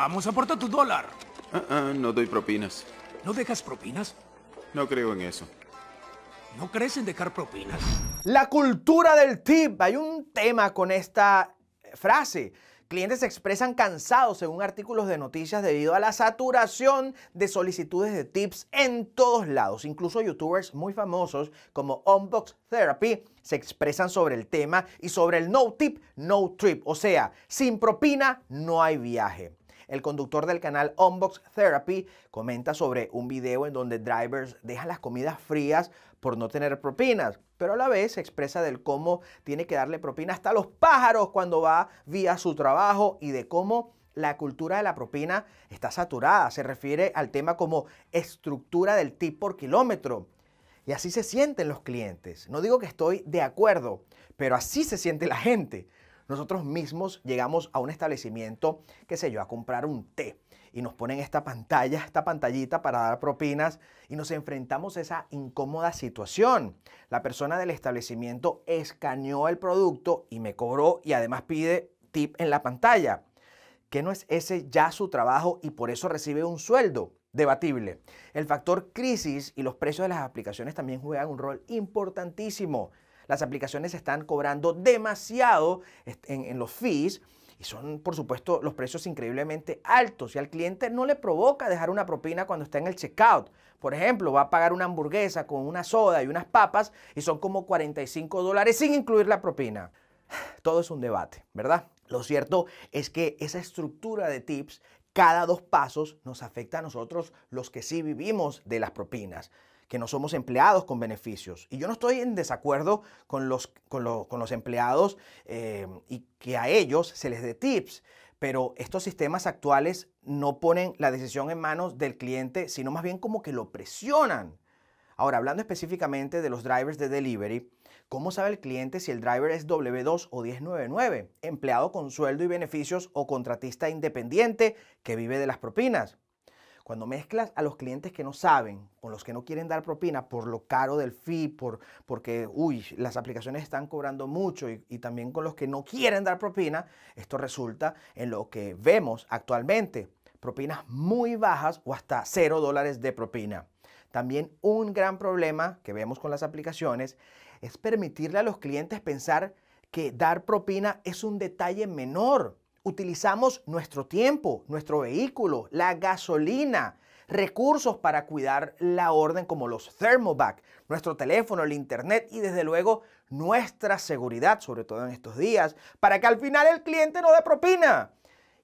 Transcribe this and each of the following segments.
Vamos, aporta tu dólar. Ah, ah, no doy propinas. ¿No dejas propinas? No creo en eso. ¿No crees en dejar propinas? La cultura del tip. Hay un tema con esta frase. Clientes se expresan cansados según artículos de noticias debido a la saturación de solicitudes de tips en todos lados. Incluso youtubers muy famosos como Unbox Therapy se expresan sobre el tema y sobre el no tip, no trip. O sea, sin propina no hay viaje. El conductor del canal Unbox Therapy comenta sobre un video en donde drivers dejan las comidas frías por no tener propinas, pero a la vez expresa del cómo tiene que darle propina hasta a los pájaros cuando va vía su trabajo y de cómo la cultura de la propina está saturada. Se refiere al tema como estructura del tip por kilómetro. Y así se sienten los clientes. No digo que estoy de acuerdo, pero así se siente la gente nosotros mismos llegamos a un establecimiento, qué sé yo, a comprar un té y nos ponen esta pantalla, esta pantallita para dar propinas y nos enfrentamos a esa incómoda situación. La persona del establecimiento escaneó el producto y me cobró y además pide tip en la pantalla. ¿Que no es ese ya su trabajo y por eso recibe un sueldo? Debatible. El factor crisis y los precios de las aplicaciones también juegan un rol importantísimo las aplicaciones están cobrando demasiado en, los fees y son, por supuesto, los precios increíblemente altos y al cliente no le provoca dejar una propina cuando está en el checkout. Por ejemplo, va a pagar una hamburguesa con una soda y unas papas y son como 45 dólares sin incluir la propina. Todo es un debate, ¿verdad? Lo cierto es que esa estructura de tips cada dos pasos nos afecta a nosotros los que sí vivimos de las propinas que no somos empleados con beneficios. Y yo no estoy en desacuerdo con los, con, los empleados eh, y que a ellos se les dé tips, pero estos sistemas actuales no ponen la decisión en manos del cliente, sino más bien como que lo presionan. Ahora, hablando específicamente de los drivers de delivery, ¿cómo sabe el cliente si el driver es W2 o 1099, empleado con sueldo y beneficios o contratista independiente que vive de las propinas? Cuando mezclas a los clientes que no saben con los que no quieren dar propina por lo caro del fee, por, porque, uy, las aplicaciones están cobrando mucho y, y también con los que no quieren dar propina, esto resulta en lo que vemos actualmente, propinas muy bajas o hasta cero dólares de propina. También un gran problema que vemos con las aplicaciones es permitirle a los clientes pensar que dar propina es un detalle menor utilizamos nuestro tiempo, nuestro vehículo, la gasolina, recursos para cuidar la orden como los thermoback, nuestro teléfono, el internet y desde luego nuestra seguridad, sobre todo en estos días, para que al final el cliente no dé propina.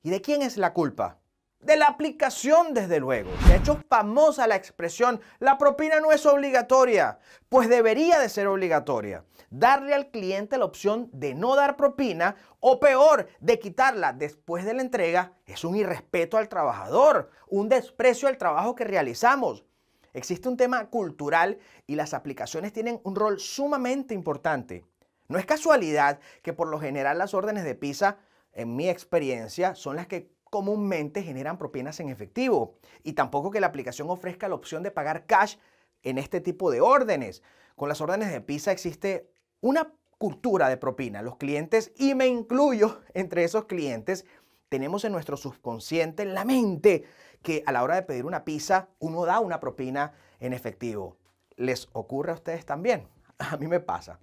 ¿Y de quién es la culpa? De la aplicación, desde luego. De hecho, famosa la expresión, la propina no es obligatoria, pues debería de ser obligatoria. Darle al cliente la opción de no dar propina o peor, de quitarla después de la entrega es un irrespeto al trabajador, un desprecio al trabajo que realizamos. Existe un tema cultural y las aplicaciones tienen un rol sumamente importante. No es casualidad que por lo general las órdenes de pizza, en mi experiencia, son las que comúnmente generan propinas en efectivo y tampoco que la aplicación ofrezca la opción de pagar cash en este tipo de órdenes. Con las órdenes de pizza existe una cultura de propina. Los clientes, y me incluyo entre esos clientes, tenemos en nuestro subconsciente, en la mente, que a la hora de pedir una pizza uno da una propina en efectivo. ¿Les ocurre a ustedes también? A mí me pasa.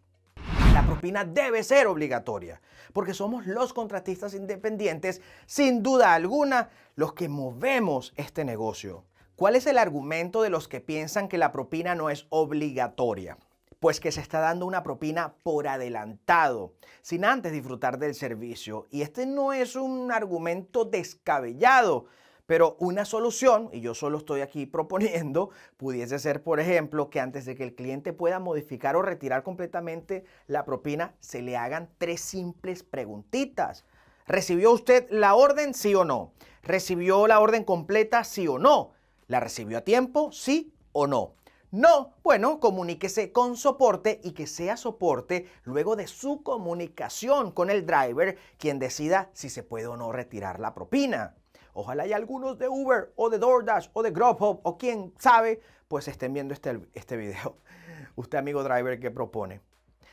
La propina debe ser obligatoria, porque somos los contratistas independientes, sin duda alguna, los que movemos este negocio. ¿Cuál es el argumento de los que piensan que la propina no es obligatoria? Pues que se está dando una propina por adelantado, sin antes disfrutar del servicio. Y este no es un argumento descabellado, pero una solución, y yo solo estoy aquí proponiendo, pudiese ser, por ejemplo, que antes de que el cliente pueda modificar o retirar completamente la propina, se le hagan tres simples preguntitas. ¿Recibió usted la orden, sí o no? ¿Recibió la orden completa, sí o no? ¿La recibió a tiempo, sí o no? No, bueno, comuníquese con soporte y que sea soporte luego de su comunicación con el driver quien decida si se puede o no retirar la propina. Ojalá y algunos de Uber o de DoorDash o de Grubhub o quien sabe, pues estén viendo este, este video. Usted, amigo driver, ¿qué propone?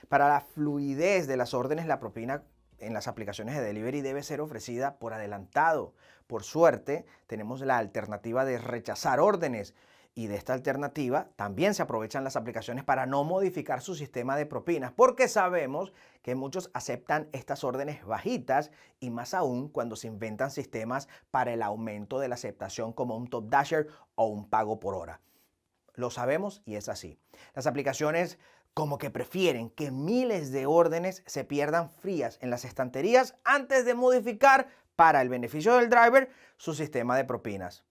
Para la fluidez de las órdenes, la propina en las aplicaciones de delivery debe ser ofrecida por adelantado. Por suerte, tenemos la alternativa de rechazar órdenes y de esta alternativa también se aprovechan las aplicaciones para no modificar su sistema de propinas, porque sabemos que muchos aceptan estas órdenes bajitas y más aún cuando se inventan sistemas para el aumento de la aceptación como un top dasher o un pago por hora. Lo sabemos y es así. Las aplicaciones como que prefieren que miles de órdenes se pierdan frías en las estanterías antes de modificar para el beneficio del driver su sistema de propinas.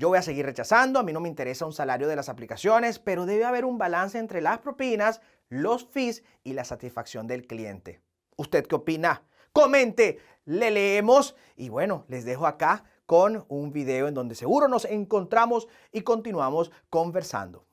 Yo voy a seguir rechazando, a mí no me interesa un salario de las aplicaciones, pero debe haber un balance entre las propinas, los fees y la satisfacción del cliente. ¿Usted qué opina? Comente, le leemos y bueno, les dejo acá con un video en donde seguro nos encontramos y continuamos conversando.